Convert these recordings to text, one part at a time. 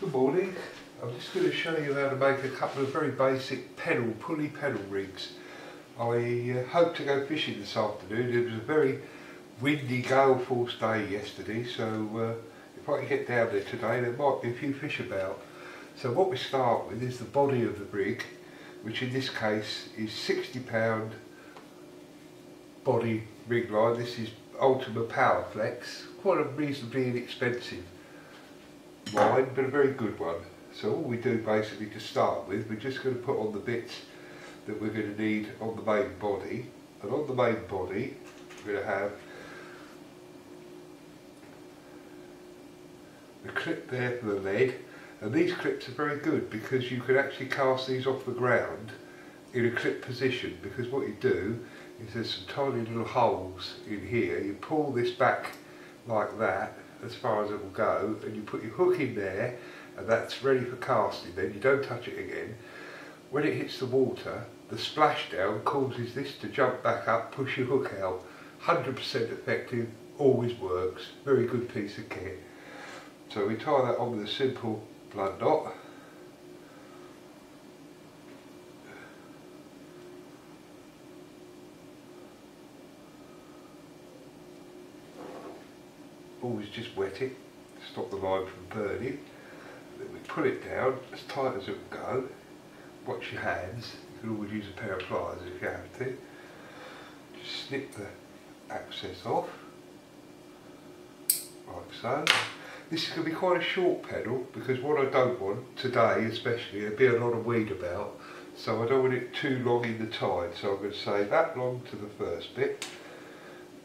Good morning. I'm just going to show you how to make a couple of very basic pennel, pulley pennel rigs. I uh, hope to go fishing this afternoon. It was a very windy, gale force day yesterday, so uh, if I can get down there today, there might be a few fish about. So what we start with is the body of the rig, which in this case is 60 pound body rig line. This is Ultima Power Flex, quite a reasonably inexpensive line, but a very good one. So all we do basically to start with, we're just going to put on the bits that we're going to need on the main body. And on the main body, we're going to have the clip there for the leg. And these clips are very good because you can actually cast these off the ground in a clip position because what you do is there's some tiny little holes in here. You pull this back like that as far as it will go and you put your hook in there and that's ready for casting then you don't touch it again. When it hits the water the splashdown causes this to jump back up push your hook out. 100% effective always works. Very good piece of kit. So we tie that on with a simple blood knot always just wet it to stop the line from burning. Then we pull it down as tight as it will go. Watch your hands. You can always use a pair of pliers if you have to. Just snip the access off, like so. This is going to be quite a short pennel because what I don't want today especially, there'll be a lot of weed about so I don't want it too long in the tide so I'm going to say that long to the first bit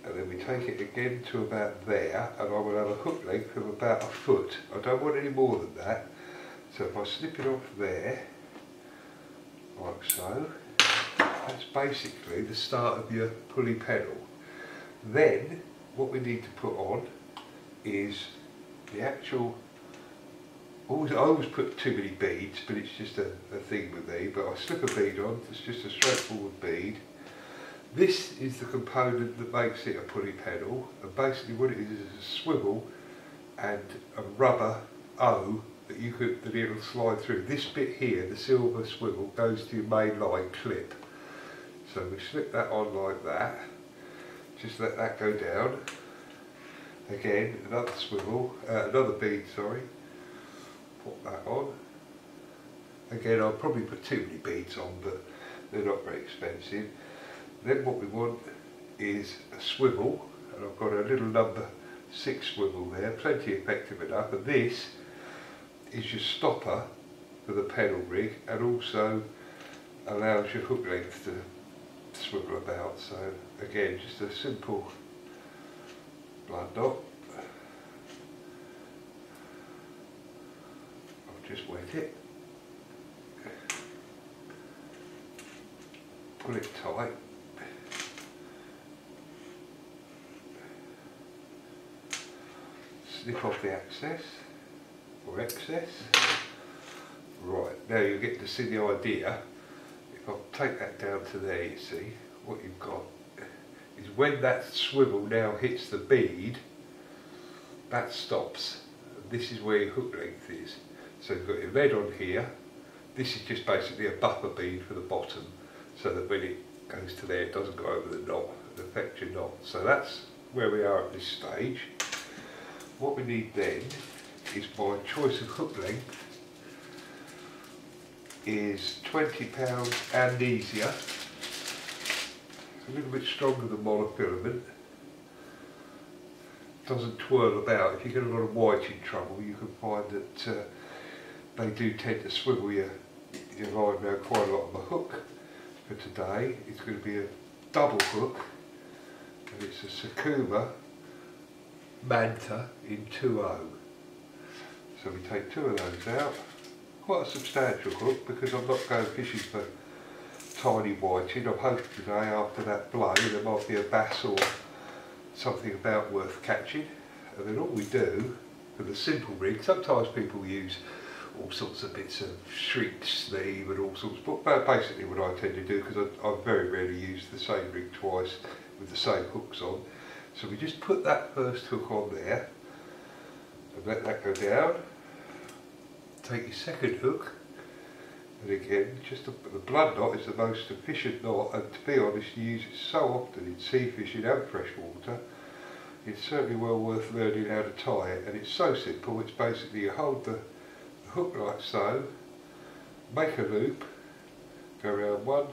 and then we take it again to about there and I will have a hook length of about a foot. I don't want any more than that. So if I snip it off there, like so, that's basically the start of your pulley pennel. Then what we need to put on is the actual always, I always put too many beads, but it's just a, a thing with me. But I slip a bead on, it's just a straightforward bead. This is the component that makes it a pulley pennel and basically what it is is a swivel and a rubber O that you could that it'll slide through. This bit here, the silver swivel, goes to your main line clip. So we slip that on like that. Just let that go down. Again, another swivel, uh, another bead, sorry. Put that on. Again, I'll probably put too many beads on, but they're not very expensive. Then what we want is a swivel, and I've got a little number six swivel there, plenty effective enough, and this is your stopper for the pennel rig and also allows your hook length to swivel about. So again, just a simple blood knot. I'll just wet it. Pull it tight. The access or excess. Right, now you get to see the idea. If I take that down to there, you see, what you've got is when that swivel now hits the bead, that stops. This is where your hook length is. So you've got your lead on here. This is just basically a buffer bead for the bottom, so that when it goes to there, it doesn't go over the knot and affect your knot. So that's where we are at this stage. What we need then is my choice of hook length is 20 pounds and easier. A little bit stronger than monofilament. Doesn't twirl about. If you get a lot of whiting trouble, you can find that uh, they do tend to swivel your, your line now quite a lot on the hook. For today, it's going to be a double hook, and it's a Sakuma Manta in 2-0. So we take two of those out. Quite a substantial hook because I'm not going fishing for tiny whiting. I'm hoping today after that blow there might be a bass or something about worth catching. And then all we do for the simple rig, sometimes people use all sorts of bits of shrink sleeve and all sorts, but basically what I tend to do because I, I very rarely use the same rig twice with the same hooks on so we just put that first hook on there and let that go down. take your second hook and again just a, the blood knot is the most efficient knot and to be honest you use it so often in sea fishing and freshwater it's certainly well worth learning how to tie it and it's so simple it's basically you hold the, the hook like so make a loop go around one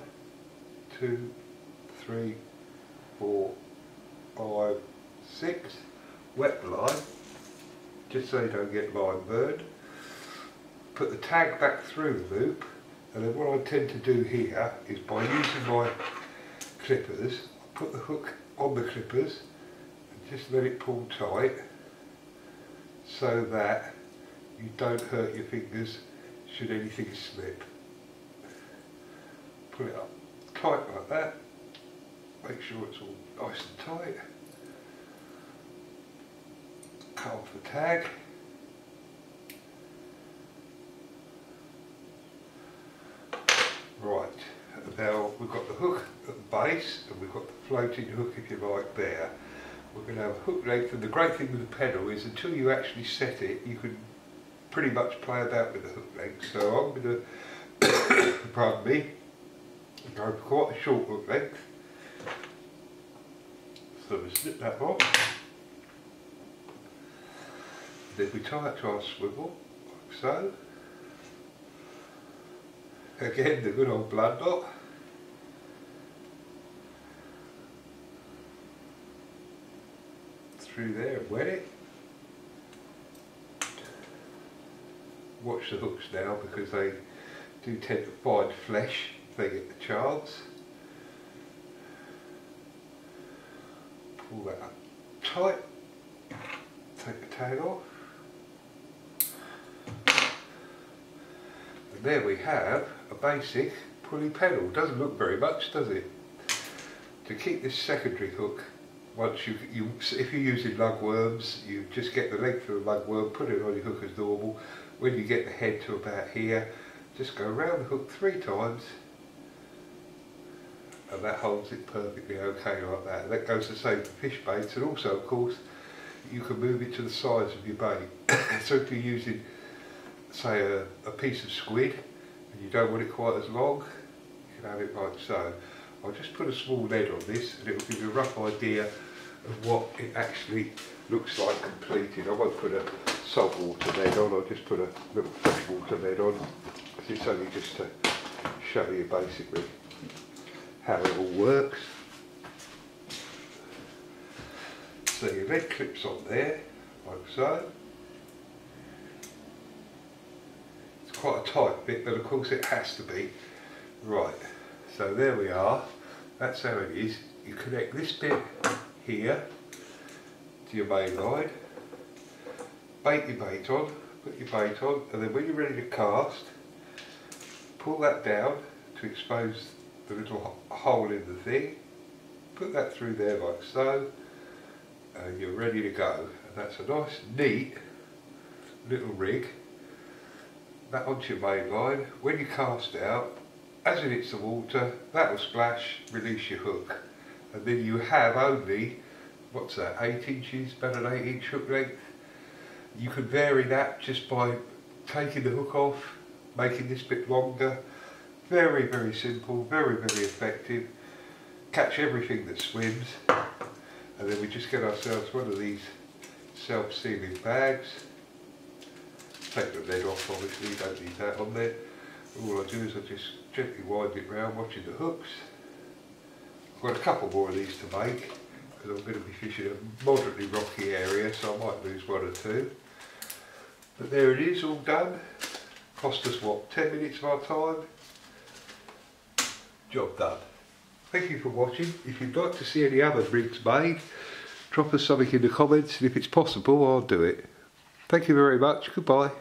two three four five six wet line just so you don't get line burned put the tag back through the loop and then what I tend to do here is by using my clippers I put the hook on the clippers and just let it pull tight so that you don't hurt your fingers should anything slip. Pull it up tight like that, make sure it's all nice and tight, cut off the tag, Right, now we've got the hook at the base and we've got the floating hook if you like there. We're going to have a hook length and the great thing with the pennel is until you actually set it you can pretty much play about with the hook length. So I'm going to pardon me go for quite a short hook length so we snip that off then we tie it to our swivel like so again the good old blood knot through there wet it. Watch the hooks now because they do tend to find flesh if they get the chance. Pull that up tight, take the tag off. And there we have a basic pulley pennel. Doesn't look very much, does it? To keep this secondary hook once you, you if you're using lugworms, you just get the length of the lugworm, put it on your hook as normal. When you get the head to about here, just go around the hook three times and that holds it perfectly okay like that. That goes the same for fish baits and also of course you can move it to the size of your bait. so if you're using say a, a piece of squid and you don't want it quite as long, you can have it like so. I'll just put a small lead on this and it will give you a rough idea of what it actually looks like completed. I won't put a saltwater lead on, I'll just put a little freshwater lead on. It's only just to show you basically how it all works. So your lead clips on there, like so. It's quite a tight bit, but of course it has to be. Right. So there we are, that's how it is. You connect this bit here to your main line, bait your bait on, put your bait on, and then when you're ready to cast, pull that down to expose the little hole in the thing, put that through there like so, and you're ready to go. And that's a nice, neat little rig. That onto your main line. When you cast out, as it hits the water, that will splash, release your hook. And then you have only, what's that, 8 inches, about an 8 inch hook length. You can vary that just by taking the hook off, making this bit longer. Very, very simple, very, very effective. Catch everything that swims. And then we just get ourselves one of these self-sealing bags. Take the lid off, obviously, you don't need that on there. All I do is I just gently wind it round watching the hooks. I've got a couple more of these to make because I'm going to be fishing a moderately rocky area so I might lose one or two. But there it is all done. Cost us what, 10 minutes of our time? Job done. Thank you for watching. If you'd like to see any other rigs made, drop us something in the comments and if it's possible I'll do it. Thank you very much. Goodbye.